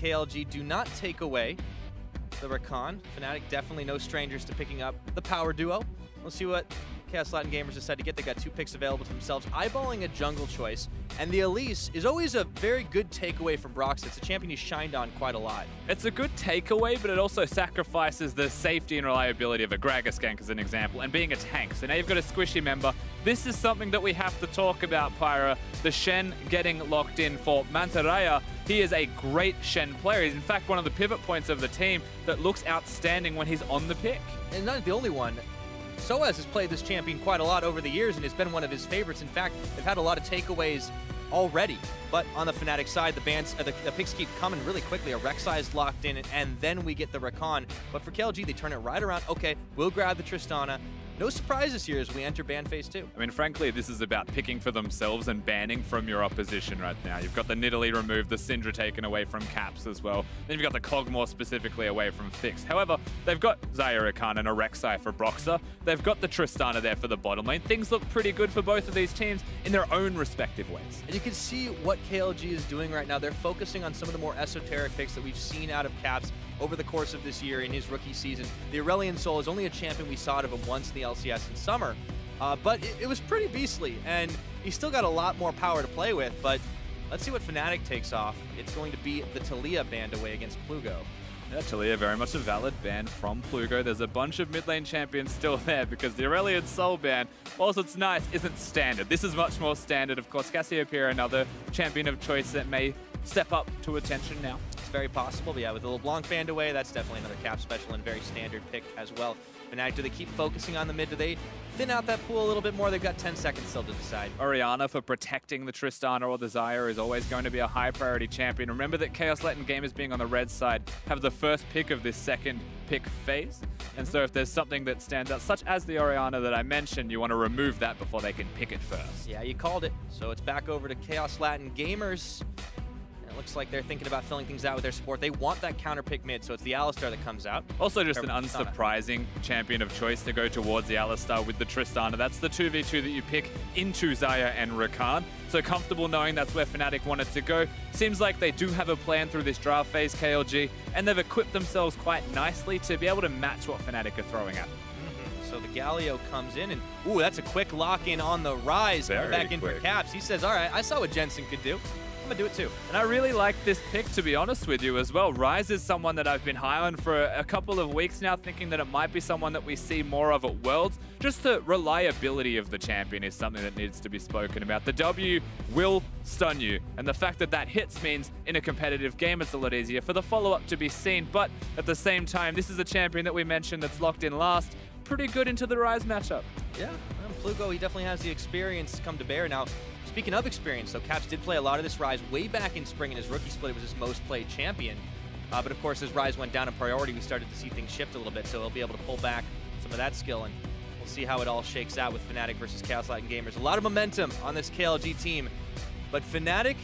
KLG do not take away the Rakan. Fnatic definitely no strangers to picking up the power duo. We'll see what Kaos Latin Gamers decide to get. They got two picks available to themselves, eyeballing a jungle choice. And the Elise is always a very good takeaway from Brox. It's a champion he's shined on quite a lot. It's a good takeaway, but it also sacrifices the safety and reliability of a Gragas gank as an example, and being a tank. So now you've got a squishy member. This is something that we have to talk about, Pyra. The Shen getting locked in for Mantarraya. He is a great Shen player. He's in fact one of the pivot points of the team that looks outstanding when he's on the pick. And not the only one. Soaz has played this champion quite a lot over the years and has been one of his favorites. In fact, they've had a lot of takeaways already. But on the Fnatic side, the bands, uh, the, the, picks keep coming really quickly. A Rek'Sai is locked in, and then we get the Rakan. But for KLG, they turn it right around. Okay, we'll grab the Tristana. No surprises here as we enter ban phase two. I mean, frankly, this is about picking for themselves and banning from your opposition right now. You've got the Nidalee removed, the Syndra taken away from Caps as well. Then you've got the Kog'Maw specifically away from Fix. However, they've got Xayah Rakan and a Rek'Sai for Broxah. They've got the Tristana there for the bottom lane. Things look pretty good for both of these teams in their own respective ways. And you can see what KLG is doing right now. They're focusing on some of the more esoteric picks that we've seen out of Caps over the course of this year in his rookie season. The Aurelion Soul is only a champion we saw out of him once in the LCS in summer, uh, but it, it, was pretty beastly, and he's still got a lot more power to play with, but let's see what Fnatic takes off. It's going to be the Taliyah band away against Plugo. Yeah, Taliyah very much a valid ban from Plugo. There's a bunch of mid lane champions still there because the Aurelion Soul ban, whilst it's nice, isn't standard. This is much more standard. Of course, Cassiopeia, another champion of choice that may step up to attention now very possible. But yeah, with the LeBlanc band away, that's definitely another cap special and very standard pick as well. Fnatic, do they keep focusing on the mid? Do they thin out that pool a little bit more? They've got 10 seconds still to decide. Orianna for protecting the Tristana or the Xayah is always going to be a high priority champion. Remember that Kaos Latin Gamers being on the red side have the first pick of this second pick phase. And so if there's something that stands out, such as the Orianna that I mentioned, you want to remove that before they can pick it first. Yeah, you called it. So it's back over to Kaos Latin Gamers. Looks like they're thinking about filling things out with their support. They want that counter pick mid, so it's the Alistar that comes out. Also just an unsurprising champion of choice to go towards the Alistar with the Tristana. That's the 2v2 that you pick into Xayah and Rakan. So comfortable knowing that's where Fnatic wanted to go. Seems like they do have a plan through this draft phase, KLG, and they've equipped themselves quite nicely to be able to match what Fnatic are throwing at them. Mm-hmm. So the Galio comes in, and ooh, that's a quick lock-in on the Ryze. Very back in quick. for Caps. He says, all right, I saw what Jensen could do gonna do it too. And I really like this pick, to be honest with you as well. Ryze is someone that I've been high on for a couple of weeks now, thinking that it might be someone that we see more of at Worlds. Just the reliability of the champion is something that needs to be spoken about. The W will stun you, and the fact that that hits means in a competitive game it's a lot easier for the follow-up to be seen, but at the same time, this is a champion that we mentioned that's locked in last, pretty good into the Ryze matchup. Yeah, Plugo, he definitely has the experience come to bear. Now, Speaking of experience, though, Caps did play a lot of this Ryze way back in spring and his rookie split. It was his most played champion. Uh, but of course, as Ryze went down in priority, we started to see things shift a little bit, so he'll be able to pull back some of that skill, and we'll see how it all shakes out with Fnatic versus Kaos Latin Gamers. A lot of momentum on this KLG team, but Fnatic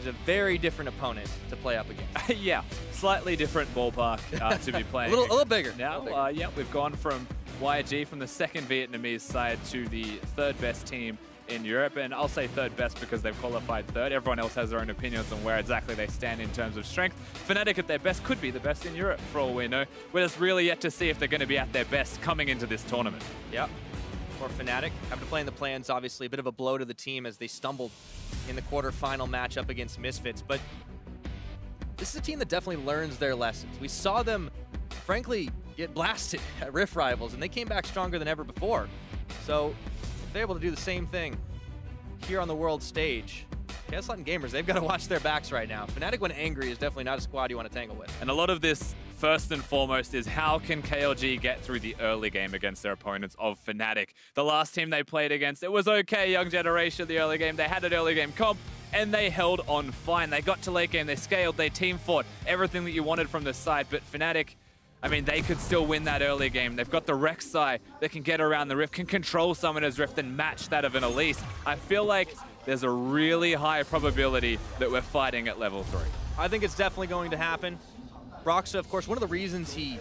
is a very different opponent to play up against. yeah, slightly different ballpark uh, to be playing. a, little, a little bigger. Now, little bigger. Uh, yeah, we've gone from YG from the second Vietnamese side to the third best team in Europe, and I'll say third best because they've qualified third. Everyone else has their own opinions on where exactly they stand in terms of strength. Fnatic at their best could be the best in Europe, for all we know. We're just really yet to see if they're going to be at their best coming into this tournament. Yep. For Fnatic, after playing the plans, obviously a bit of a blow to the team as they stumbled in the quarterfinal matchup against Misfits, but this is a team that definitely learns their lessons. We saw them, frankly, get blasted at Rift Rivals, and they came back stronger than ever before. So they're able to do the same thing here on the world stage, Kaos Latin Gamers, they've got to watch their backs right now. Fnatic when angry is definitely not a squad you want to tangle with. And a lot of this, first and foremost, is how can KLG get through the early game against their opponents of Fnatic? The last team they played against, it was okay, Young Generation, the early game. They had an early game comp, and they held on fine. They got to late game, they scaled, they team fought, everything that you wanted from this side, but Fnatic I mean, they could still win that early game. They've got the Rek'Sai that can get around the Rift, can control Summoner's Rift and match that of an Elise. I feel like there's a really high probability that we're fighting at level 3. I think it's definitely going to happen. Broxah, of course, one of the reasons he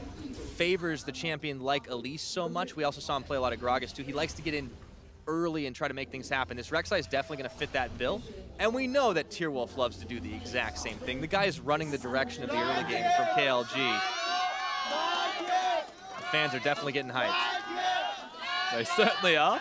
favors the champion like Elise so much, we also saw him play a lot of Gragas too, he likes to get in early and try to make things happen. This Rek'Sai is definitely going to fit that bill. And we know that Tierwulf loves to do the exact same thing. The guy is running the direction of the early game from KLG. Fans are definitely getting hyped. They certainly are.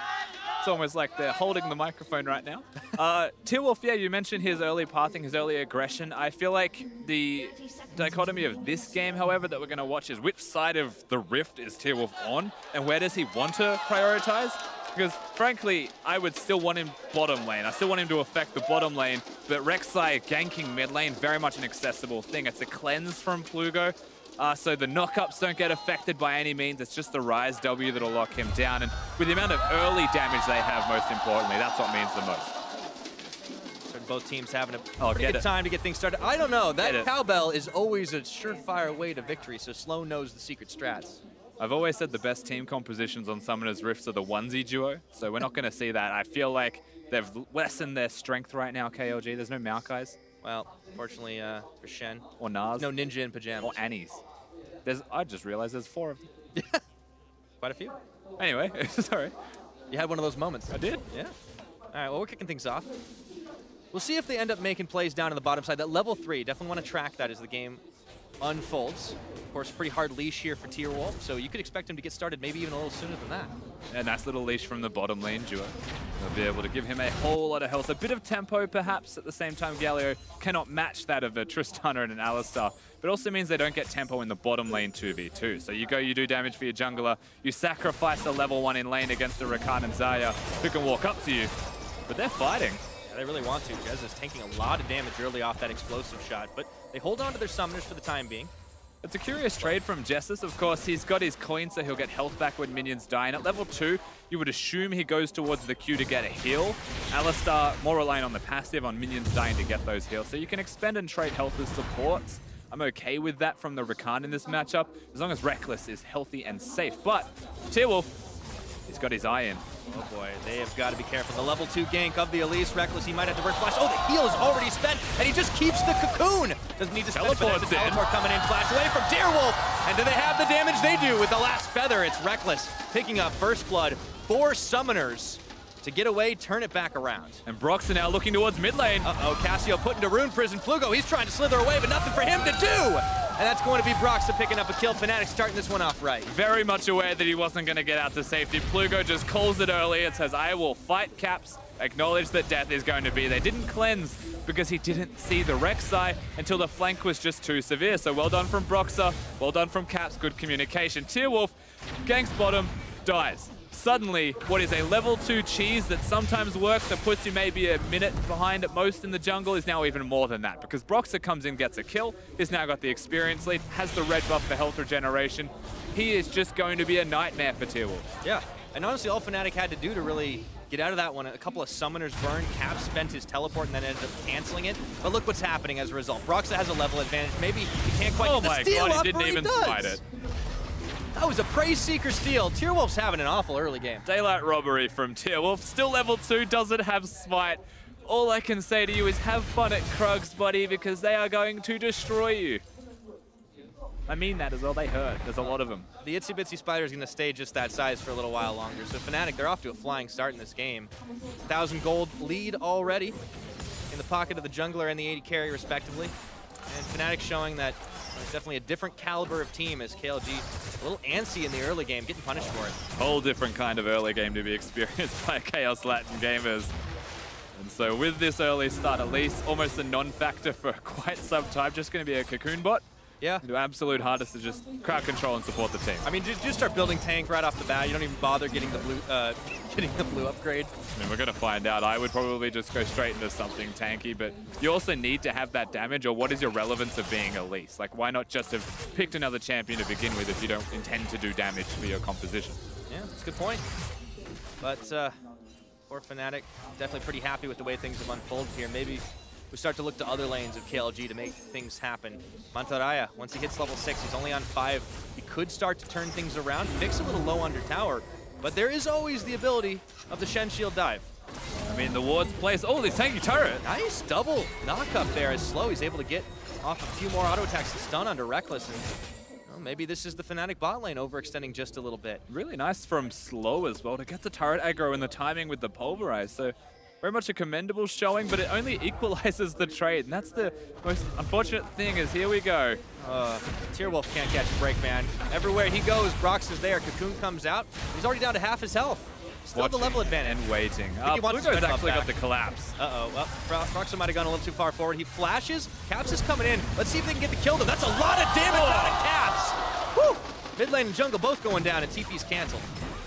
It's almost like they're holding the microphone right now. Uh, Wolf, yeah, you mentioned his early pathing, his early aggression. I feel like the dichotomy of this game, however, that we're going to watch is which side of the rift is Wolf on and where does he want to prioritize? Because frankly, I would still want him bottom lane. I still want him to affect the bottom lane, but Rek'Sai ganking mid lane, very much an accessible thing. It's a cleanse from Plugo. Uh, so the knockups don't get affected by any means. It's just the Ryze W that'll lock him down. And with the amount of early damage they have, most importantly, that's what means the most. So both teams having a oh, pretty good it. time to get things started. I don't know. That cowbell is always a surefire way to victory, so Slow knows the secret strats. I've always said the best team compositions on Summoner's Rifts are the onesie duo, so we're not going to see that. I feel like they've lessened their strength right now, KLG. There's no Maokais. Well, fortunately uh, for Shen. Or Nas. No Ninja in pajamas. Or Annie's. There's, I just realized there's four of them. Yeah. Quite a few. Anyway, sorry. You had one of those moments. I did. Yeah. All right, well, we're kicking things off. We'll see if they end up making plays down in the bottom side. That level three, definitely want to track that as the game unfolds. Of course, pretty hard leash here for Tierwulf, so you could expect him to get started maybe even a little sooner than that. A nice little leash from the bottom lane duo. They'll be able to give him a whole lot of health. A bit of tempo, perhaps, at the same time. Galio cannot match that of a Tristana and an Alistar, but also means they don't get tempo in the bottom lane 2v2. So you go, you do damage for your jungler, you sacrifice a level 1 in lane against the Rakan and Xayah, who can walk up to you, but they're fighting. Yeah, they really want to. Jez is taking a lot of damage early off that explosive shot, but they hold on to their summoners for the time being. It's a curious trade from Jesiz. Of course, he's got his coin, so he'll get health back when minions die. And at level 2, you would assume he goes towards the Q to get a heal. Alistar more relying on the passive, on minions dying to get those heals. So you can expend and trade health as supports. I'm okay with that from the Rakan in this matchup, as long as Rekkles is healthy and safe. But Wolf, he's got his eye in. Oh boy, they have got to be careful. The level 2 gank of the Elise Rekkles, he might have to burst flash. Oh, the heal is already spent, and he just keeps the cocoon. Doesn't need to spend Teleports the teleport coming in. Flash away from Wolf. And do they have the damage they do with the last feather? It's Rekkles picking up first blood. Four summoners to get away, turn it back around. And Broxah now looking towards mid lane. Uh-oh, Cassio put into Rune Prison. Plugo, he's trying to slither away, but nothing for him to do! And that's going to be Broxah picking up a kill. Fnatic starting this one off right. Very much aware that he wasn't going to get out to safety. Plugo just calls it early and says, I will fight Caps, acknowledge that death is going to be. They didn't cleanse because he didn't see the Rek'Sai until the flank was just too severe. So well done from Broxah, well done from Caps, good communication. Wolf, ganks bottom, dies suddenly what is a level 2 cheese that sometimes works that puts you maybe a minute behind at most in the jungle is now even more than that because Broxah comes in, gets a kill, he's now got the experience lead, has the red buff for health regeneration. He is just going to be a nightmare for Wolf. Yeah, and honestly all Fnatic had to do to really get out of that one. A couple of summoners burned. Cap spent his teleport and then ended up canceling it. But look what's happening as a result. Broxah has a level advantage. Maybe he can't quite oh get the steal God, up, he didn't even he it. That was a Praise Seeker steal. Wolf's having an awful early game. Daylight robbery from Wolf. Still level 2, doesn't have Smite. All I can say to you is have fun at Krugs, buddy, because they are going to destroy you. I mean that as well, they hurt. There's a lot of them. The Itsy Bitsy Spider is going to stay just that size for a little while longer. So Fnatic, they're off to a flying start in this game. 1,000 gold lead already in the pocket of the jungler and the 80 carry, respectively. And Fnatic showing that definitely a different caliber of team as KLG a little antsy in the early game, getting punished for it. Whole different kind of early game to be experienced by Kaos Latin gamers. And so with this early start, at least almost a non-factor for quite some time, just going to be a Cocoon bot. Yeah. Do absolute hardest to just crowd control and support the team. I mean, just, just start building tank right off the bat. You don't even bother getting the blue, uh, getting the blue upgrade. I mean, we're gonna find out. I would probably just go straight into something tanky, but you also need to have that damage. Or what is your relevance of being Elise? Like, why not just have picked another champion to begin with if you don't intend to do damage for your composition? Yeah, that's a good point. But uh, for Fnatic, definitely pretty happy with the way things have unfolded here. Maybe we start to look to other lanes of KLG to make things happen. Mantarraya, once he hits level 6, he's only on 5. He could start to turn things around. Fix a little low under tower, but there is always the ability of the Shen Shield dive. I mean, the ward's place. Oh, the tanky turret. Nice double knock up there as Slow. He's able to get off a few more auto attacks to stun under Rekkles. And well, maybe this is the Fnatic bot lane overextending just a little bit. Really nice from Slow as well to get the turret aggro and the timing with the Pulverize. So very much a commendable showing, but it only equalizes the trade. And that's the most unfortunate thing is here we go. Uh, Wolf can't catch a break, man. Everywhere he goes, Brox is there. Cocoon comes out. He's already down to half his health. Still Watching the level advantage. And waiting. Uh, Plugo's actually got the collapse. Uh-oh. Well, Broxah might have gone a little too far forward. He flashes. Caps is coming in. Let's see if they can get the kill, though. That's a lot of damage oh. out of Caps. Woo! Mid lane and jungle both going down, and TP's canceled.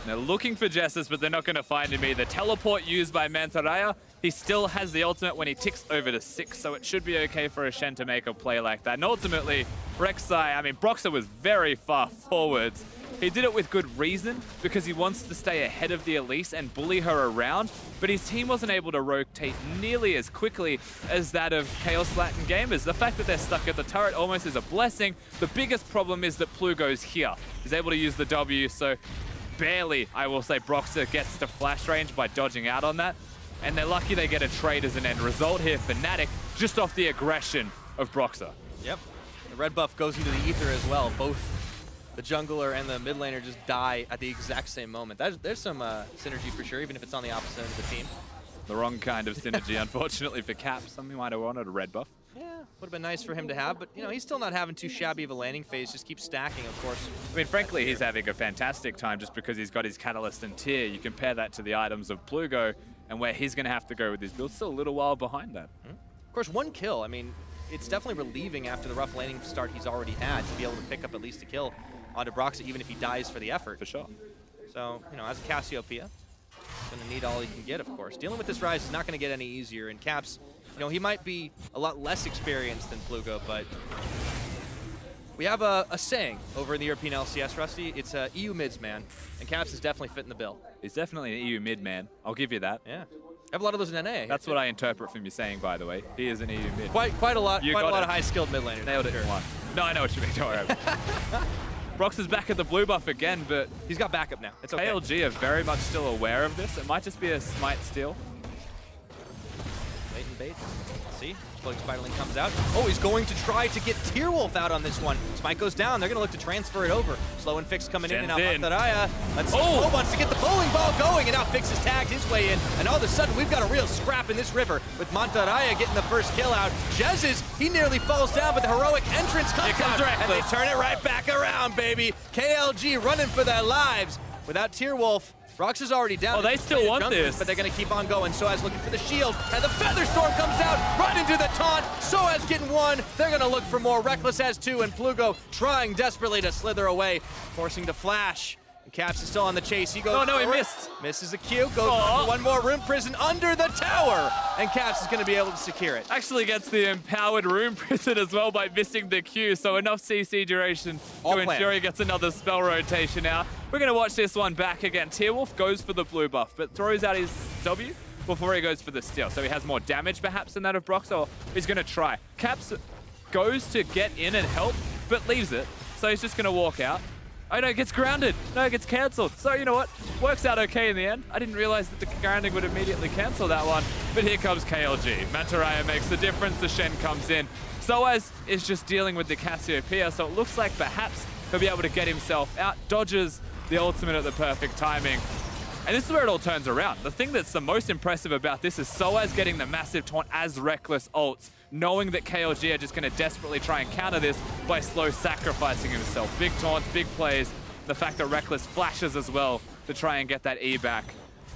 They're looking for Jesiz, but they're not going to find him either. Teleport used by Mantarraya. He still has the ultimate when he ticks over to six, so it should be okay for a Shen to make a play like that. And ultimately, Rek'Sai, I mean, Broxah was very far forwards. He did it with good reason because he wants to stay ahead of the Elise and bully her around, but his team wasn't able to rotate nearly as quickly as that of Kaos Latin Gamers. The fact that they're stuck at the turret almost is a blessing. The biggest problem is that Plugo's here. He's able to use the W, so barely, I will say, Broxah gets to flash range by dodging out on that. And they're lucky they get a trade as an end result here. Fnatic just off the aggression of Broxah. Yep. The red buff goes into the ether as well. Both the jungler and the mid laner just die at the exact same moment. That, there's some uh, synergy for sure, even if it's on the opposite end of the team. The wrong kind of synergy, unfortunately, for Cap. Something might have wanted a red buff. Yeah, would have been nice for him to have, but you know he's still not having too shabby of a landing phase. Just keep stacking, of course. I mean, frankly, he's having a fantastic time just because he's got his catalyst and tier. You compare that to the items of Plugo, and where he's going to have to go with his build, still a little while behind that. Mm -hmm. Of course, one kill. I mean, it's definitely relieving after the rough landing start he's already had to be able to pick up at least a kill onto Broxah, even if he dies for the effort. For sure. So, you know, as a Cassiopeia, going to need all he can get, of course. Dealing with this Ryze is not going to get any easier, and Caps you know, he might be a lot less experienced than Plugo, but we have a, a saying over in the European LCS, Rusty. It's uh, EU mids, man. And Caps is definitely fitting the bill. He's definitely an EU mid, man. I'll give you that. Yeah. I have a lot of those in NA. That's what I interpret from you saying, by the way. He is an EU mid. Quite, quite a lot. You quite a lot it. of high-skilled mid laners. Nailed it sure. one. No, I know what you mean. Don't worry. Brox is back at the blue buff again, but he's got backup now. It's okay. ALG are very much still aware of this. It might just be a smite steal. Bait. See? Exploding Spiderling comes out. Oh, he's going to try to get Tierwulf out on this one. Spike goes down. They're going to look to transfer it over. Slow and Fix coming in, and now Mantarraya. Let's see. Oh, wants to get the bowling ball going, and now Fix has tagged his way in. And all of a sudden, we've got a real scrap in this river with Mantarraya getting the first kill out. Jez's, he nearly falls down, but the heroic entrance comes, comes out, and they turn it right back around, baby. KLG running for their lives. Without Tierwulf, Rox is already down. Oh, they still want this. But they're going to keep on going. Soaz looking for the shield, and the Featherstorm comes out right into the taunt. Soaz getting one. They're going to look for more. Rekkles has two, and Plugo trying desperately to slither away, forcing to flash. Caps is still on the chase. He goes. Oh no, he missed. Misses a Q. Goes Aww. one more Rune Prison under the tower, and Caps is going to be able to secure it. Actually gets the empowered Rune prison as well by missing the Q. So enough CC duration All to ensure he gets another spell rotation out. We're going to watch this one back again. Tierwulf goes for the blue buff, but throws out his W before he goes for the steal. So he has more damage perhaps than that of Brox, or he's going to try. Caps goes to get in and help, but leaves it. So he's just going to walk out. Oh no, it gets grounded. No, it gets cancelled. So you know what? Works out okay in the end. I didn't realize that the grounding would immediately cancel that one. But here comes KLG. Mantarraya makes the difference. The Shen comes in. Soaz is just dealing with the Cassiopeia, so it looks like perhaps he'll be able to get himself out. Dodges the ultimate at the perfect timing. And this is where it all turns around. The thing that's the most impressive about this is Soaz getting the massive taunt as Rekkles ults, knowing that KLG are just going to desperately try and counter this by slow sacrificing himself. Big taunts, big plays, the fact that Rekkles flashes as well to try and get that E back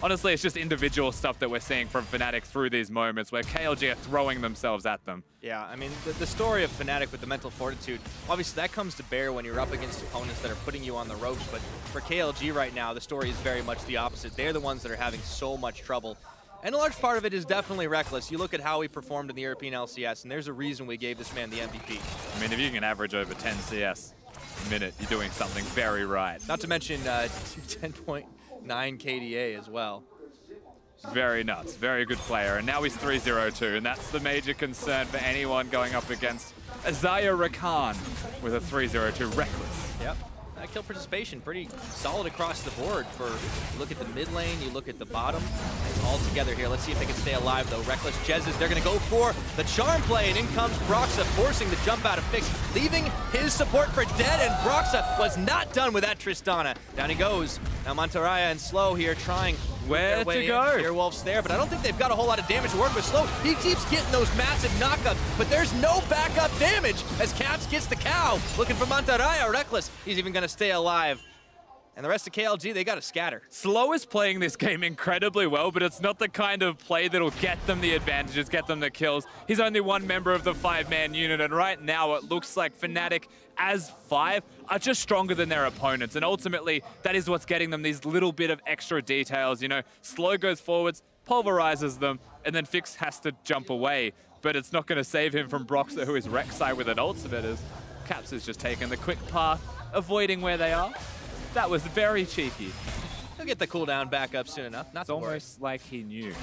honestly, it's just individual stuff that we're seeing from Fnatic through these moments where KLG are throwing themselves at them. Yeah, I mean, the, the, story of Fnatic with the mental fortitude, obviously that comes to bear when you're up against opponents that are putting you on the ropes, but for KLG right now, the story is very much the opposite. They're the ones that are having so much trouble. And a large part of it is definitely Rekkles. You look at how he performed in the European LCS, and there's a reason we gave this man the MVP. I mean, if you can average over 10 CS a minute, you're doing something very right. Not to mention uh, 10 point 9 KDA as well. Very nuts. Very good player. And now he's 3-0-2, and that's the major concern for anyone going up against Xayah Rakan with a 3-0-2 Rekkles. Yep. Uh, kill participation pretty solid across the board for look at the mid lane, you look at the bottom. All together here. Let's see if they can stay alive though. Rekkles Jez's, they're gonna go for the charm play, and in comes Broxah forcing the jump out of Fix, leaving his support for dead, and Broxah was not done with that Tristana. Down he goes. Now Mantarraya and Slow here trying Where to in. go? Earwolf's there, but I don't think they've got a whole lot of damage to work with. Slow, he keeps getting those massive knockups, but there's no backup damage as Caps gets the cow. Looking for Mantarraya, Rekkles. He's even going to stay alive. And the rest of KLG, they got to scatter. Slow is playing this game incredibly well, but it's not the kind of play that'll get them the advantages, get them the kills. He's only one member of the five-man unit, and right now it looks like Fnatic as five are just stronger than their opponents. And ultimately, that is what's getting them these little bit of extra details. You know, Slow goes forwards, pulverizes them, and then Fix has to jump away. But it's not going to save him from Broxah, who is Rek'Sai with an ultimate, as Caps is just taking the quick path, avoiding where they are. That was very cheeky. He'll get the cooldown back up soon enough. Not It's to worry. almost like he knew.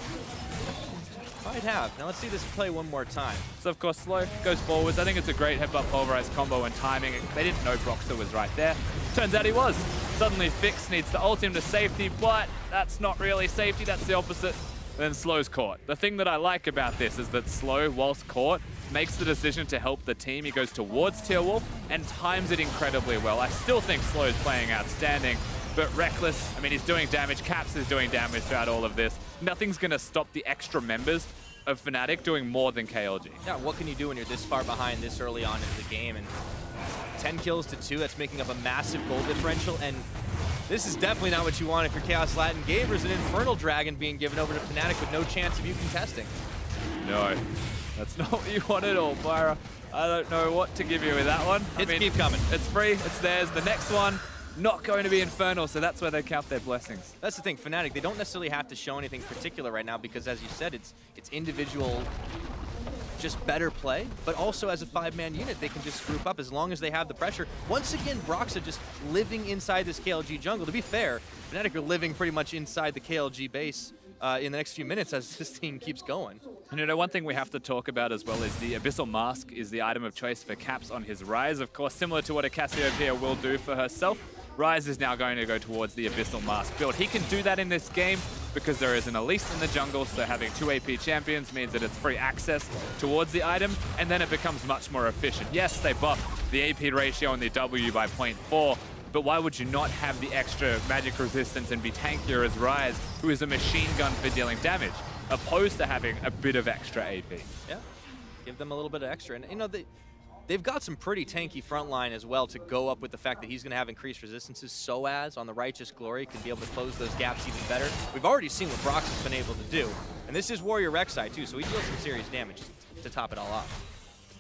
Might have. Now let's see this play one more time. So of course, Slow goes forwards. I think it's a great headbutt pulverize combo and timing. They didn't know Broxah was right there. Turns out he was. Suddenly Fix needs to ult him to safety, but that's not really safety, that's the opposite. And Then Slow's caught. The thing that I like about this is that Slow, whilst caught, makes the decision to help the team. He goes towards Tierwulf and times it incredibly well. I still think Slow is playing outstanding, but Rekkles, I mean, he's doing damage. Caps is doing damage throughout all of this. Nothing's going to stop the extra members of Fnatic doing more than KLG. Yeah, what can you do when you're this far behind this early on in the game? And 10 kills to 2, that's making up a massive goal differential. And this is definitely not what you want if you're Kaos Latin Gamers. An Infernal Dragon being given over to Fnatic with no chance of you contesting. No, that's not what you want at all, Byra. I don't know what to give you with that one. I mean, keep coming. It's free, it's theirs. The next one, not going to be Infernal, so that's where they count their blessings. That's the thing, Fnatic, they don't necessarily have to show anything particular right now because as you said, it's it's individual just better play, but also as a five-man unit, they can just group up as long as they have the pressure. Once again, Broxah just living inside this KLG jungle. To be fair, Fnatic are living pretty much inside the KLG base uh, in the next few minutes as this team keeps going. And you know, one thing we have to talk about as well is the Abyssal Mask is the item of choice for Caps on his Ryze. Of course, similar to what a Cassiopeia will do for herself, Ryze is now going to go towards the Abyssal Mask build. He can do that in this game because there is an Elise in the jungle, so having two AP champions means that it's free access towards the item, and then it becomes much more efficient. Yes, they buff the AP ratio and the W by 0.4, but why would you not have the extra magic resistance and be tankier as Ryze, who is a machine gun for dealing damage, opposed to having a bit of extra AP? Yeah, give them a little bit of extra. And, you know, they, they've got some pretty tanky front line as well to go up with the fact that he's going to have increased resistances. So as on the Righteous Glory can be able to close those gaps even better. We've already seen what Brox has been able to do. And this is Warrior Rek'Sai, too, so he deals some serious damage to top it all off.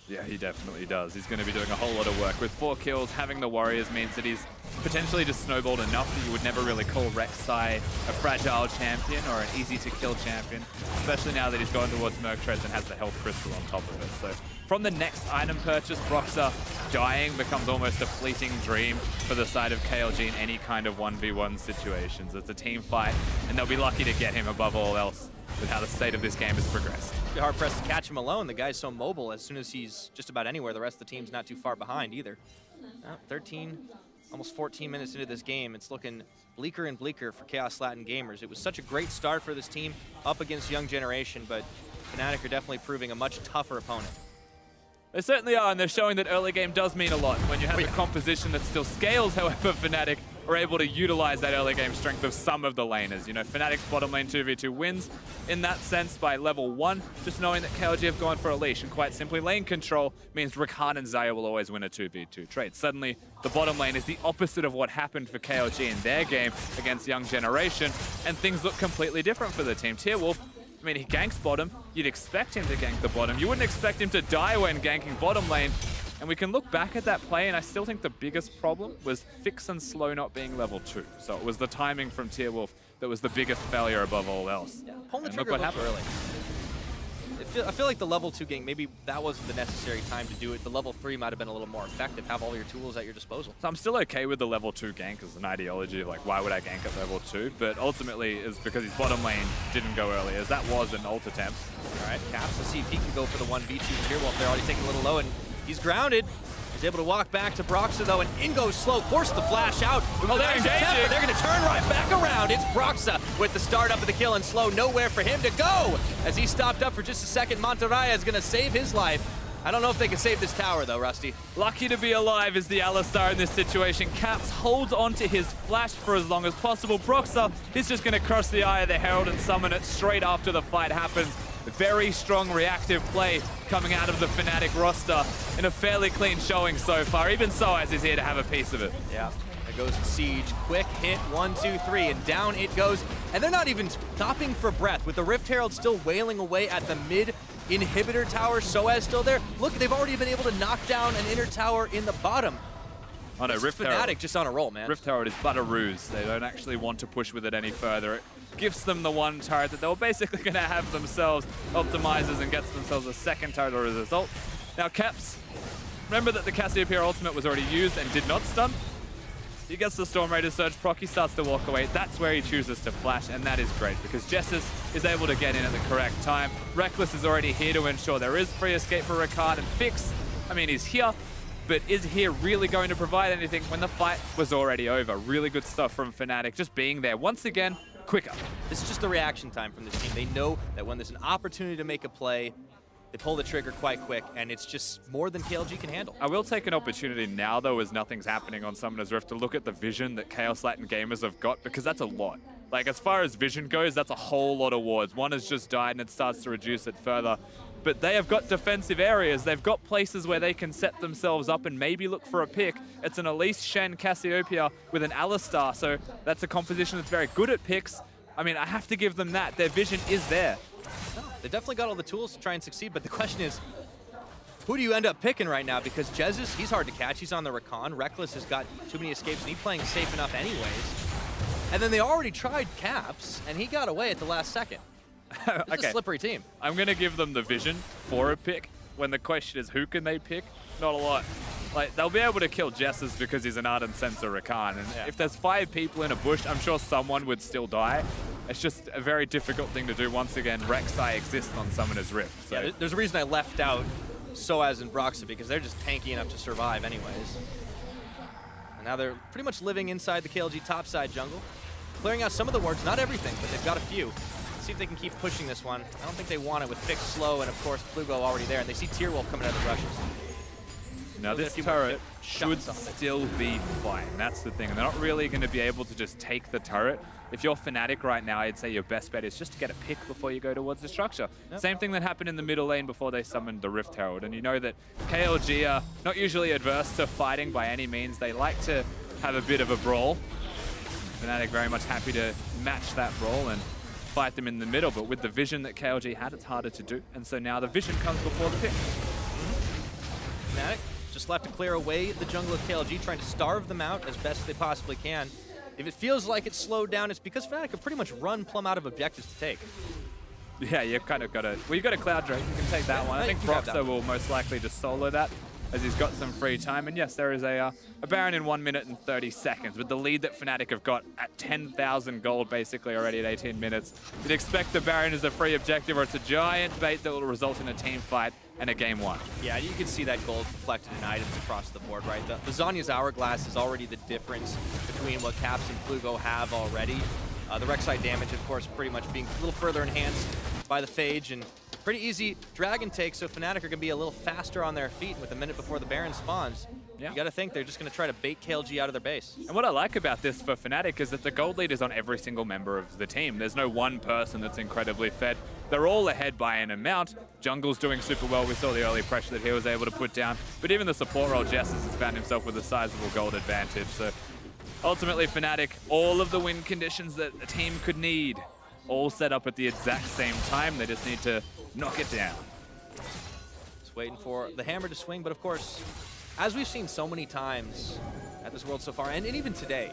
Yeah, he definitely does. He's going to be doing a whole lot of work. With four kills, having the Warriors means that he's potentially just snowballed enough that you would never really call Rek'Sai a fragile champion or an easy-to-kill champion, especially now that he's gone towards Merctrez and has the health crystal on top of it. So from the next item purchase, Broxah dying becomes almost a fleeting dream for the side of KLG in any kind of 1v1 situations. It's a team fight, and they'll be lucky to get him above all else with how the state of this game has progressed. Be hard pressed to catch him alone. The guy's so mobile. As soon as he's just about anywhere, the rest of the team's not too far behind either. Uh, 13, almost 14 minutes into this game, it's looking bleaker and bleaker for Kaos Latin Gamers. It was such a great start for this team up against Young Generation, but Fnatic are definitely proving a much tougher opponent. They certainly are, and they're showing that early game does mean a lot. When you have Oh, a composition that still scales, however, Fnatic are able to utilize that early game strength of some of the laners. You know, Fnatic's bottom lane 2v2 wins in that sense by level 1, just knowing that KLG have gone for a leash. And quite simply, lane control means Rakan and Xayah will always win a 2v2 trade. Suddenly, the bottom lane is the opposite of what happened for KLG in their game against Young Generation, and things look completely different for the team. Tierwulf I mean, he ganks bottom. You'd expect him to gank the bottom. You wouldn't expect him to die when ganking bottom lane. And we can look back at that play, and I still think the biggest problem was Fix and Slow not being level 2. So it was the timing from Tierwulf that was the biggest failure above all else. Yeah, pulling the And look trigger what happened. early. I feel, I feel like the level 2 gank, maybe that wasn't the necessary time to do it. The level 3 might have been a little more effective. Have all your tools at your disposal. So I'm still okay with the level 2 gank as an ideology of like, why would I gank at level 2? But ultimately, it's because his bottom lane didn't go early, as that was an ult attempt. All right, Caps, let's see if he can go for the 1v2 Tierwulf. They're already taking a little low, and he's grounded. He's able to walk back to Broxah, though, and in goes Slow, forced the flash out. Oh, attempt, but They're going to turn right back around. It's Broxah with the start up of the kill, and Slow nowhere for him to go. As he stopped up for just a second, Mantarraya is going to save his life. I don't know if they can save this tower, though, Rusty. Lucky to be alive is the Alistar in this situation. Caps holds onto his flash for as long as possible. Broxah is just going to cross the Eye of the Herald and summon it straight after the fight happens. Very strong reactive play coming out of the Fnatic roster in a fairly clean showing so far. Even Soaz is here to have a piece of it. Yeah. There goes Siege. Quick hit, one, two, three, and down it goes. And they're not even stopping for breath with the Rift Herald still wailing away at the mid inhibitor tower. Soaz still there. Look, they've already been able to knock down an inner tower in the bottom. Oh no, Rift Fnatic Herald. just on a roll, man. Rift Herald is but a ruse. They don't actually want to push with it any further. It gives them the one turret that they were basically going to have themselves optimizes and gets themselves a second turret as a result. Now Caps, remember that the Cassiopeia ultimate was already used and did not stun? He gets the Storm Raider Surge, Proc, he starts to walk away. That's where he chooses to flash, and that is great because Jesiz is able to get in at the correct time. Rekkles is already here to ensure there is free escape for Rakan and Fix. I mean, he's here, but is here really going to provide anything when the fight was already over? Really good stuff from Fnatic, just being there once again, quicker. This is just the reaction time from this team. They know that when there's an opportunity to make a play, they pull the trigger quite quick, and it's just more than KLG can handle. I will take an opportunity now, though, as nothing's happening on Summoner's Rift, to look at the vision that Kaos Latin gamers have got, because that's a lot. Like, as far as vision goes, that's a whole lot of wards. One has just died, and it starts to reduce it further. But they have got defensive areas. They've got places where they can set themselves up and maybe look for a pick. It's an Elise Shen Cassiopeia with an Alistar, so that's a composition that's very good at picks. I mean, I have to give them that. Their vision is there. They definitely got all the tools to try and succeed, but the question is, who do you end up picking right now? Because Jesiz, he's hard to catch. He's on the Rakan. Rekkles has got too many escapes, and he's playing safe enough anyways. And then they already tried Caps, and he got away at the last second. It's okay. a slippery team. I'm going to give them the vision for a pick. When the question is who can they pick, not a lot. Like, they'll be able to kill Jesiz because he's an Ardent Censer Rakan. And Yeah. if there's five people in a bush, I'm sure someone would still die. It's just a very difficult thing to do. Once again, Rek'Sai exists on Summoner's Rift. So. Yeah, there's a reason I left out Soaz and Broxah because they're just tanky enough to survive anyways. And now they're pretty much living inside the KLG topside jungle, clearing out some of the wards, not everything, but they've got a few. See if they can keep pushing this one. I don't think they want it with Fix slow and of course Plugo already there, and they see Tierwulf coming out of the rushes. Now this turret should still be fine. That's the thing. They're not really going to be able to just take the turret. If you're Fnatic right now, I'd say your best bet is just to get a pick before you go towards the structure. Yep. Same thing that happened in the middle lane before they summoned the Rift Herald. And you know that KLG are not usually adverse to fighting by any means. They like to have a bit of a brawl. Fnatic very much happy to match that brawl and fight them in the middle. But with the vision that KLG had, it's harder to do. And so now the vision comes before the pick. Fnatic just left to clear away the jungle of KLG, trying to starve them out as best they possibly can. If it feels like it's slowed down, it's because Fnatic have pretty much run plumb out of objectives to take. Yeah, you've kind of got a. Well, you've got a Cloud Drake. You can take that one. I think you can have that Broxah will most likely just solo that, as he's got some free time. And yes, there is a uh, a Baron in one minute and 30 seconds. With the lead that Fnatic have got at 10,000 gold, basically already at 18 minutes, you'd expect the Baron is a free objective, or it's a giant bait that will result in a team fight and a game one. Yeah, you can see that gold reflected in items across the board, right? The, the Zhonya's Hourglass is already the difference between what Caps and Plugo have already. Uh, the Rek'Sai damage, of course, pretty much being a little further enhanced by the Phage, and pretty easy Dragon take, so Fnatic are going to be a little faster on their feet with a minute before the Baron spawns. Yeah. You got to think they're just going to try to bait KLG out of their base. And what I like about this for Fnatic is that the gold lead is on every single member of the team. There's no one person that's incredibly fed. They're all ahead by an amount. Jungle's doing super well. We saw the early pressure that he was able to put down. But even the support role, Jess has found himself with a sizable gold advantage. So ultimately, Fnatic, all of the win conditions that a team could need, all set up at the exact same time. They just need to knock it down. Just waiting for the hammer to swing, but of course, as we've seen so many times at this World so far, and, and even today,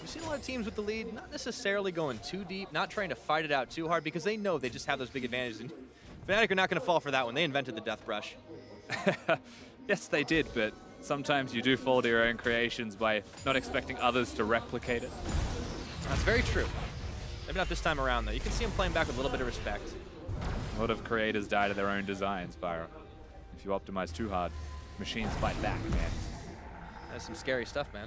we've seen a lot of teams with the lead not necessarily going too deep, not trying to fight it out too hard because they know they just have those big advantages. And Fnatic are not going to fall for that one. They invented the Death Brush. yes, they did, but sometimes you do fall to your own creations by not expecting others to replicate it. That's very true. Maybe not this time around, though. You can see him playing back with a little bit of respect. A lot of creators die to their own designs, Byron. If you optimize too hard, machines fight back, man. That's some scary stuff, man.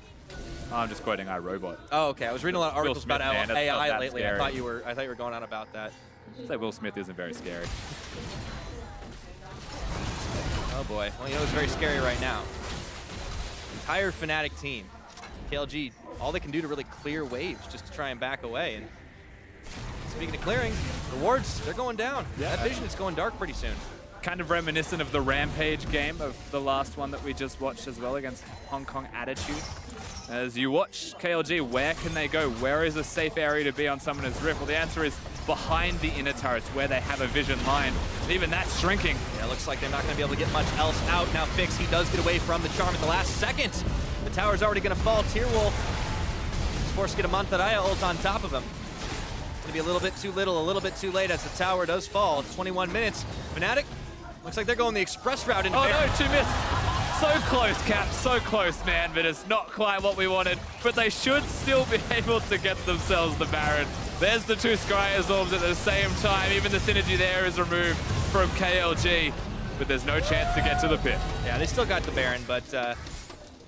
Oh, I'm just quoting iRobot. Oh, okay. I was reading a lot of articles Smith, about man, AI lately. I thought you were. I thought you were going on about that. Say Will Smith isn't very scary. Oh boy. Well, you know it's very scary right now. Entire Fnatic team. KLG, all they can do to really clear waves just to try and back away. And speaking of clearing, the wards, they're going down. Yeah. That vision is going dark pretty soon. Kind of reminiscent of the Rampage game of the last one that we just watched as well against Hong Kong Attitude. As you watch KLG, where can they go? Where is a safe area to be on Summoner's Rift? Well, the answer is behind the inner turrets where they have a vision line. And even that's shrinking. Yeah, looks like they're not going to be able to get much else out. Now Fix, he does get away from the charm at the last second. The tower's already going to fall. Tierwulf is forced to get a Mantarraya ult on top of him. It's going to be a little bit too little, a little bit too late as the tower does fall. It's 21 minutes. Fnatic, looks like they're going the express route into Oh no, two missed. So close, Cap, so close, man, but it's not quite what we wanted. But they should still be able to get themselves the Baron. There's the two Skry's orbs at the same time. Even the synergy there is removed from KLG, but there's no chance to get to the pit. Yeah, they still got the Baron, but uh,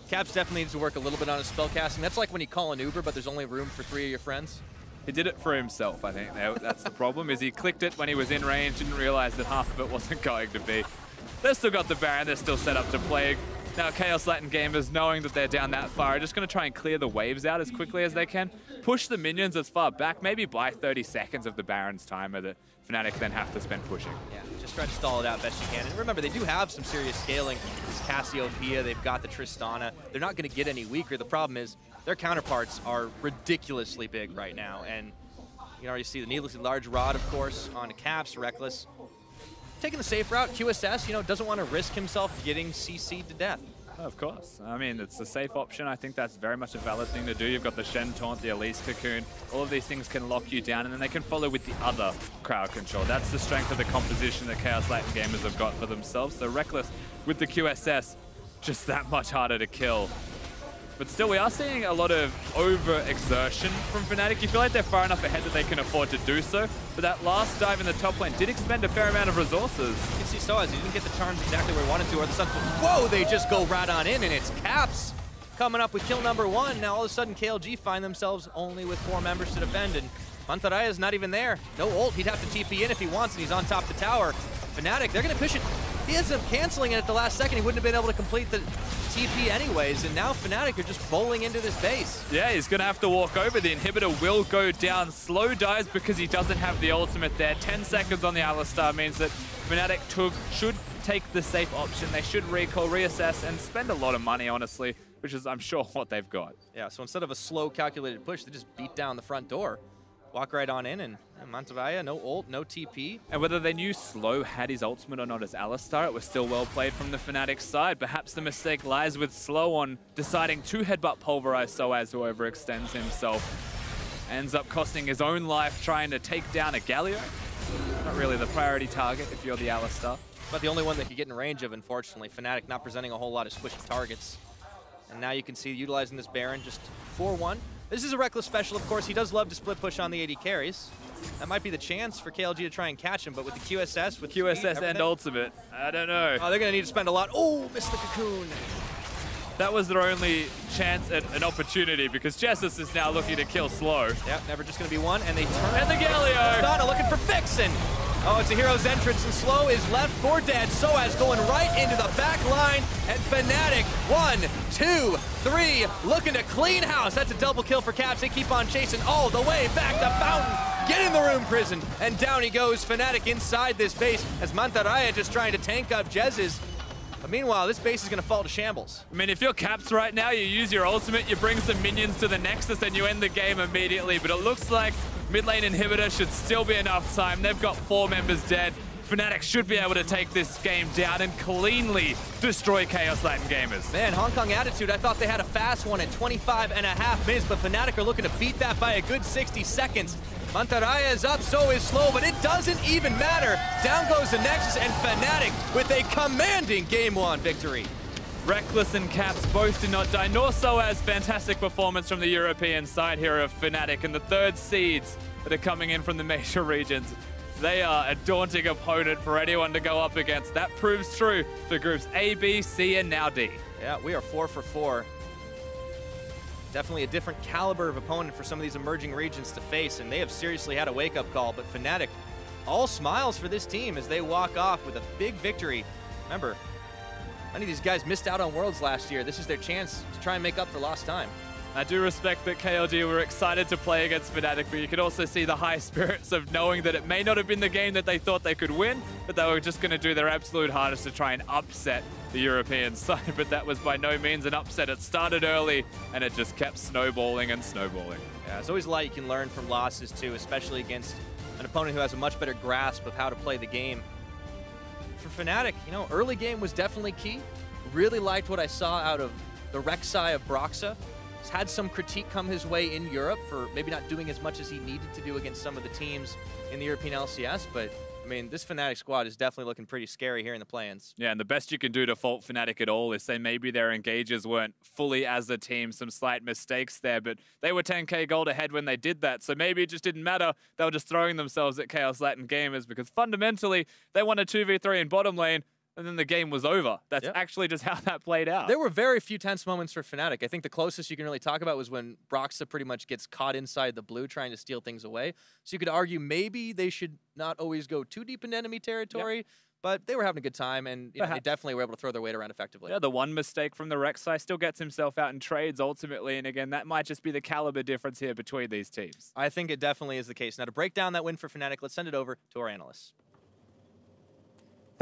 Caps definitely needs to work a little bit on his spell casting. That's like when you call an Uber, but there's only room for three of your friends. He did it for himself, I think. That's the problem, is he clicked it when he was in range, didn't realize that half of it wasn't going to be. They've still got the Baron, they're still set up to play. Now Kaos Latin Gamers, knowing that they're down that far, are just going to try and clear the waves out as quickly as they can. Push the minions as far back, maybe buy 30 seconds of the Baron's timer that Fnatic then have to spend pushing. Yeah, just try to stall it out best you can. And remember, they do have some serious scaling. This Cassiopeia, they've got the Tristana. They're not going to get any weaker. The problem is their counterparts are ridiculously big right now. And you can already see the needlessly large rod, of course, on Caps, Rekkles. Taking the safe route, QSS, you know, doesn't want to risk himself getting CC'd to death. Of course. I mean, it's a safe option. I think that's very much a valid thing to do. You've got the Shen Taunt, the Elise Cocoon. All of these things can lock you down, and then they can follow with the other crowd control. That's the strength of the composition that Kaos Latin Gamers have got for themselves. So Rekkles with the QSS, just that much harder to kill. But still, we are seeing a lot of over-exertion from Fnatic. You feel like they're far enough ahead that they can afford to do so. But that last dive in the top lane did expend a fair amount of resources. You can see Soaz, he didn't get the charms exactly where he wanted to, or the Suns, whoa, they just go right on in, and it's Caps coming up with kill number one. Now all of a sudden KLG find themselves only with four members to defend, and Mantarraya is not even there. No ult, he'd have to TP in if he wants, and he's on top of the tower. Fnatic, they're gonna push it. He ends up canceling it at the last second. He wouldn't have been able to complete the TP anyways, and now Fnatic are just bowling into this base. Yeah, he's going to have to walk over. The inhibitor will go down. Slow dies because he doesn't have the ultimate there. 10 seconds on the Alistar means that Fnatic took, should take the safe option. They should recall, reassess, and spend a lot of money, honestly, which is, I'm sure, what they've got. Yeah, so instead of a slow calculated push, they just beat down the front door. Walk right on in, and, Mantarraya, no ult, no TP. And whether they knew Slow had his ultimate or not as Alistar, it was still well played from the Fnatic side. Perhaps the mistake lies with Slow on deciding to headbutt Pulverize Soaz, who overextends himself. Ends up costing his own life trying to take down a Galio. Not really the priority target if you're the Alistar. But the only one that could get in range of, unfortunately. Fnatic not presenting a whole lot of squishy targets. And now you can see utilizing this Baron just 4-1. This is a Rekkles special, of course. He does love to split push on the 80 carries. That might be the chance for KLG to try and catch him, but with the QSS, with QSS speed, and ultimate. I don't know. Oh, they're going to need to spend a lot. Oh, missed the cocoon. That was their only chance at an opportunity because Jesiz is now looking to kill Slow. Yep, never just going to be one, and they turn. And the Galio! Donna looking for Vixen. Oh, it's a hero's entrance, and Slow is left for dead. Soaz going right into the back line, and Fnatic, one, two, three, looking to clean house. That's a double kill for Caps. They keep on chasing all the way back to Fountain. Get in the room, prison. And down he goes, Fnatic inside this base, as Mantarraya just trying to tank up Jez's. But meanwhile, this base is going to fall to shambles. I mean, if you're Caps right now, you use your ultimate, you bring some minions to the Nexus, and you end the game immediately. But it looks like mid lane inhibitor should still be enough time. They've got four members dead. Fnatic should be able to take this game down and cleanly destroy Kaos Latin Gamers. Man, Hong Kong Attitude, I thought they had a fast one at 25 and a half minutes, but Fnatic are looking to beat that by a good 60 seconds. Mantarraya is up, so is Slow, but it doesn't even matter. Down goes the Nexus, and Fnatic with a commanding Game 1 victory. Rekkles and Caps both did not die, nor so as fantastic performance from the European side here of Fnatic and the third seeds that are coming in from the major regions. They are a daunting opponent for anyone to go up against. That proves true for groups A, B, C, and now D. Yeah, we are four for four. Definitely a different caliber of opponent for some of these emerging regions to face, and they have seriously had a wake-up call, but Fnatic, all smiles for this team as they walk off with a big victory. Remember, Many of these guys missed out on Worlds last year. This is their chance to try and make up for lost time. I do respect that KLG were excited to play against Fnatic, but you could also see the high spirits of knowing that it may not have been the game that they thought they could win, but they were just going to do their absolute hardest to try and upset the European side. But that was by no means an upset. It started early, and it just kept snowballing and snowballing. Yeah, it's always a lot you can learn from losses, too, especially against an opponent who has a much better grasp of how to play the game. For Fnatic, you know, early game was definitely key. Really liked what I saw out of the Rek'Sai of Broxah. He's had some critique come his way in Europe for maybe not doing as much as he needed to do against some of the teams in the European LCS, but I mean, this Fnatic squad is definitely looking pretty scary here in the play-ins. Yeah, and the best you can do to fault Fnatic at all is say maybe their engagers weren't fully as a team, some slight mistakes there, but they were 10k gold ahead when they did that, so maybe it just didn't matter. They were just throwing themselves at Kaos Latin Gamers because fundamentally, they won a 2v3 in bottom lane, and then the game was over. That's yep. actually just how that played out. There were very few tense moments for Fnatic. I think the closest you can really talk about was when Broxah pretty much gets caught inside the blue trying to steal things away. So you could argue maybe they should not always go too deep into enemy territory. Yep. But they were having a good time, and you know, they definitely were able to throw their weight around effectively. Yeah, the one mistake from the Rek'Sai still gets himself out in trades ultimately, and again, that might just be the caliber difference here between these teams. I think it definitely is the case. Now, to break down that win for Fnatic, let's send it over to our analysts.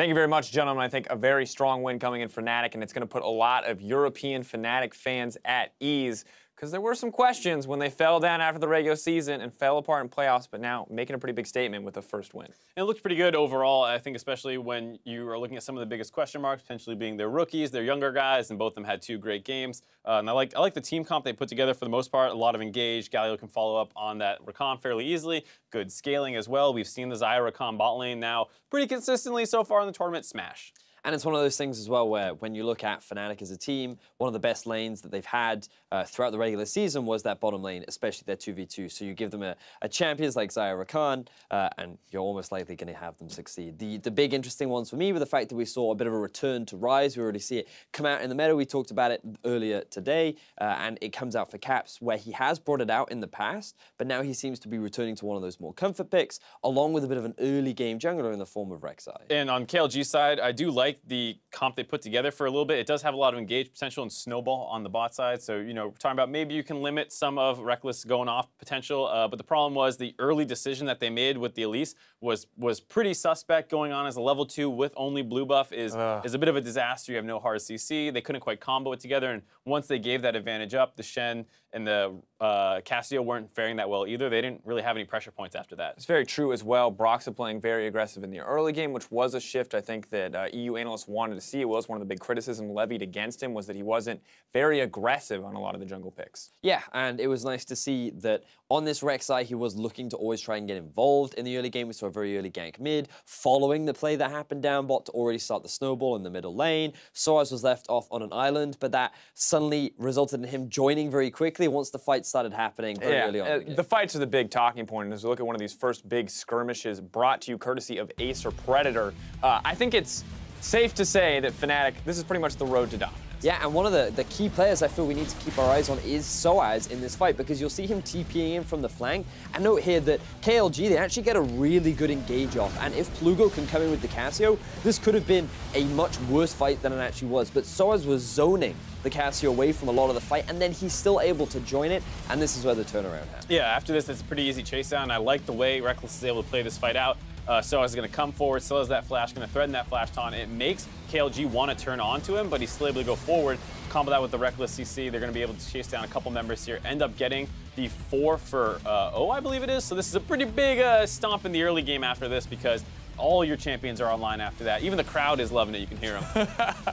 Thank you very much, gentlemen. I think a very strong win coming in Fnatic, and it's going to put a lot of European Fnatic fans at ease because there were some questions when they fell down after the regular season and fell apart in playoffs, but now making a pretty big statement with the first win. It looked pretty good overall, I think, especially when you are looking at some of the biggest question marks, potentially being their rookies, their younger guys, and both of them had two great games. Uh, and I like I like the team comp they put together for the most part. A lot of engaged. Galio can follow up on that Rakan fairly easily. Good scaling as well. We've seen the Xayah Rakan bot lane now pretty consistently so far in the tournament smash. And it's one of those things as well where when you look at Fnatic as a team, one of the best lanes that they've had uh, throughout the regular season was that bottom lane, especially their 2v2. So you give them a, a champions like Xayah Rakan, uh, and you're almost likely going to have them succeed. The, the big interesting ones for me were the fact that we saw a bit of a return to Ryze. We already see it come out in the meta. We talked about it earlier today, uh, and it comes out for Caps, where he has brought it out in the past, but now he seems to be returning to one of those more comfort picks, along with a bit of an early game jungler in the form of Rek'Sai. And on KLG side, I do like the comp they put together for a little bit. It does have a lot of engage potential and snowball on the bot side. So, you know, we're talking about maybe you can limit some of Rekkles going off potential. Uh, but the problem was the early decision that they made with the Elise was was pretty suspect going on as a level two with only blue buff is, uh. is a bit of a disaster. You have no hard CC. They couldn't quite combo it together. And once they gave that advantage up, the Shen and the uh, Cassio weren't faring that well either. They didn't really have any pressure points after that. It's very true as well. Broxah playing very aggressive in the early game, which was a shift I think that uh, EU analysts wanted to see. It was one of the big criticisms levied against him was that he wasn't very aggressive on a lot of the jungle picks. Yeah, and it was nice to see that on this Rek'Sai, he was looking to always try and get involved in the early game. We saw a very early gank mid, following the play that happened down bot to already start the snowball in the middle lane. Soaz was left off on an island, but that suddenly resulted in him joining very quickly once the fight started happening very yeah, early on. Uh, the, the, fights are the big talking point. And as we look at one of these first big skirmishes brought to you courtesy of Acer Predator, uh, I think it's safe to say that Fnatic, this is pretty much the road to dominance. Yeah, and one of the, the key players I feel we need to keep our eyes on is Soaz in this fight because you'll see him TPing in from the flank. And note here that KLG, they actually get a really good engage off. And if Plugo can come in with the Cassio, this could have been a much worse fight than it actually was. But Soaz was zoning the Cassio away from a lot of the fight, and then he's still able to join it, and this is where the turnaround happens. Yeah, after this, it's a pretty easy chase down. I like the way Rekkles is able to play this fight out. Uh, Soaz is going to come forward, has that flash, going to threaten that flash taunt. It makes KLG want to turn on to him, but he's still able to go forward. Combo that with the Rekkles CC, they're going to be able to chase down a couple members here, end up getting the four for uh, O, I believe it is. So this is a pretty big uh, stomp in the early game after this because all your champions are online after that. Even the crowd is loving it. You can hear them.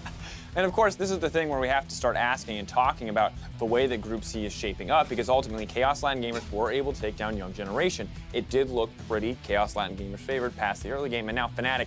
And of course, this is the thing where we have to start asking and talking about the way that Group C is shaping up because ultimately Kaos Latin Gamers were able to take down Young Generation. It did look pretty Kaos Latin Gamers favored past the early game, and now Fnatic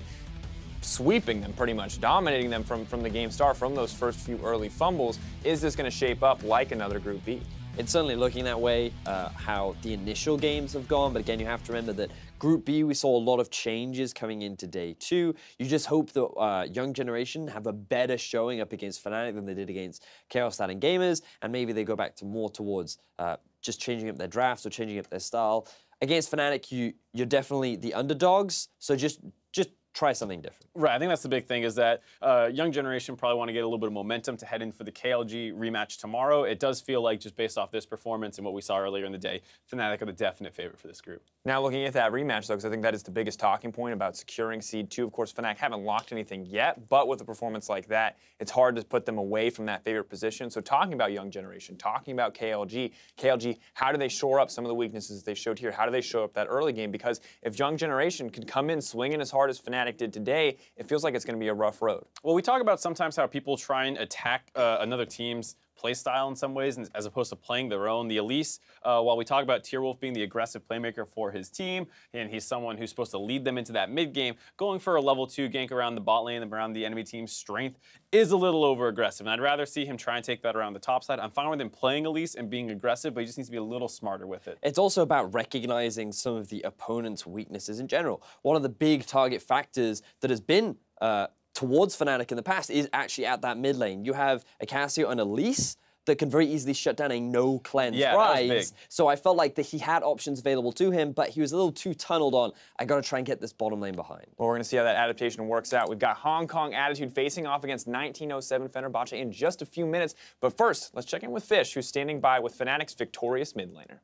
sweeping them pretty much, dominating them from, from the game start, from those first few early fumbles. Is this going to shape up like another Group B? It's certainly looking that way, uh, how the initial games have gone. But again, you have to remember that Group B, we saw a lot of changes coming into day two. You just hope that uh, young generation have a better showing up against Fnatic than they did against Kaos Latin Gamers, and maybe they go back to more towards uh, just changing up their drafts or changing up their style. Against Fnatic, you you're definitely the underdogs, so just just try something different. Right, I think that's the big thing is that uh, young generation probably want to get a little bit of momentum to head in for the KLG rematch tomorrow. It does feel like just based off this performance and what we saw earlier in the day, Fnatic are the definite favorite for this group. Now looking at that rematch, though, because I think that is the biggest talking point about securing seed two. Of course, Fnatic haven't locked anything yet, but with a performance like that, it's hard to put them away from that favorite position. So talking about young generation, talking about KLG, KLG, how do they shore up some of the weaknesses they showed here? How do they show up that early game? Because if young generation can come in swinging as hard as Fnatic did today, it feels like it's going to be a rough road. Well, we talk about sometimes how people try and attack uh, another team's play style in some ways, as opposed to playing their own. The Elise, uh, while we talk about Tierwulf being the aggressive playmaker for his team, and he's someone who's supposed to lead them into that mid game, going for a level two gank around the bot lane and around the enemy team's strength is a little over aggressive. And I'd rather see him try and take that around the top side. I'm fine with him playing Elise and being aggressive, but he just needs to be a little smarter with it. It's also about recognizing some of the opponent's weaknesses in general. One of the big target factors that has been uh, towards Fnatic in the past is actually at that mid lane. You have a Cassio and Elise that can very easily shut down a no cleanse Yeah, Ryze. big. So I felt like that he had options available to him, but he was a little too tunneled on. I got to try and get this bottom lane behind. Well, we're going to see how that adaptation works out. We've got Hong Kong Attitude facing off against 1907 Fenerbahce in just a few minutes. But first, let's check in with Fish, who's standing by with Fnatic's victorious mid laner.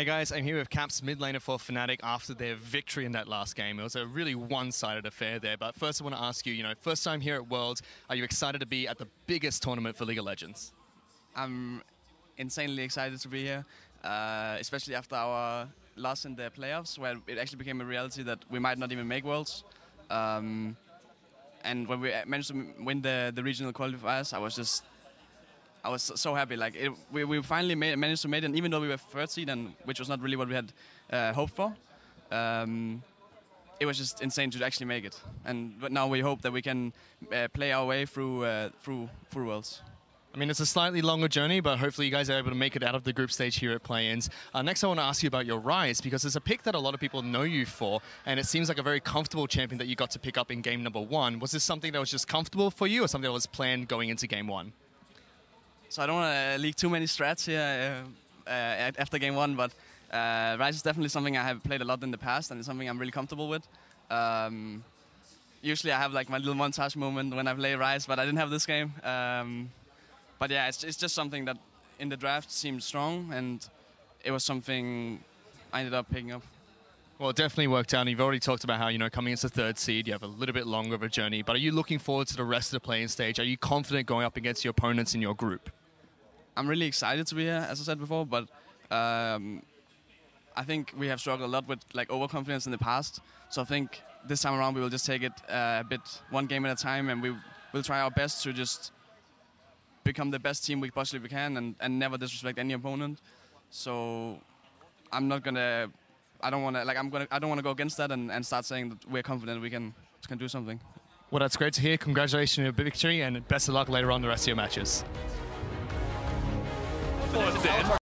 Hey guys, I'm here with Caps mid laner for Fnatic after their victory in that last game. It was a really one-sided affair there. But first, I want to ask you, you know, first time here at Worlds, are you excited to be at the biggest tournament for League of Legends? I'm insanely excited to be here, uh, especially after our loss in the playoffs, where it actually became a reality that we might not even make Worlds. Um, and when we managed to win the, the regional qualifiers, I was just, I was so- happy. Like it, we, we finally made, managed to make it, and even though we were third seed, and which was not really what we had uh, hoped for, um, it was just insane to actually make it. And but now we hope that we can uh, play our way through uh, through through Worlds. I mean, it's a slightly longer journey, but hopefully you guys are able to make it out of the group stage here at Play-Ins. Uh, next, I want to ask you about your Ryze, because it's a pick that a lot of people know you for, and it seems like a very comfortable champion that you got to pick up in game number one. Was this something that was just comfortable for you, or something that was planned going into game one? So I don't want to leak too many strats here uh, uh, after game one, but uh, Ryze is definitely something I have played a lot in the past, and it's something I'm really comfortable with. Um, usually I have like my little montage moment when I play Ryze, but I didn't have this game. Um, but yeah, it's, it's just something that in the draft seemed strong, and it was something I ended up picking up. Well, it definitely worked out. You've already talked about how, you know, coming into third seed, you have a little bit longer of a journey. But are you looking forward to the rest of the play-in stage? Are you confident going up against your opponents in your group? I'm really excited to be here, as I said before, but um, I think we have struggled a lot with like overconfidence in the past. So I think this time around we will just take it uh, a bit one game at a time, and we will try our best to just become the best team we possibly can, and, and never disrespect any opponent. So I'm not gonna. I don't want to like. I'm gonna. I don't want to go against that and, and start saying that we're confident we can can do something. Well, that's great to hear. Congratulations on your victory and best of luck later on the rest of your matches influence in.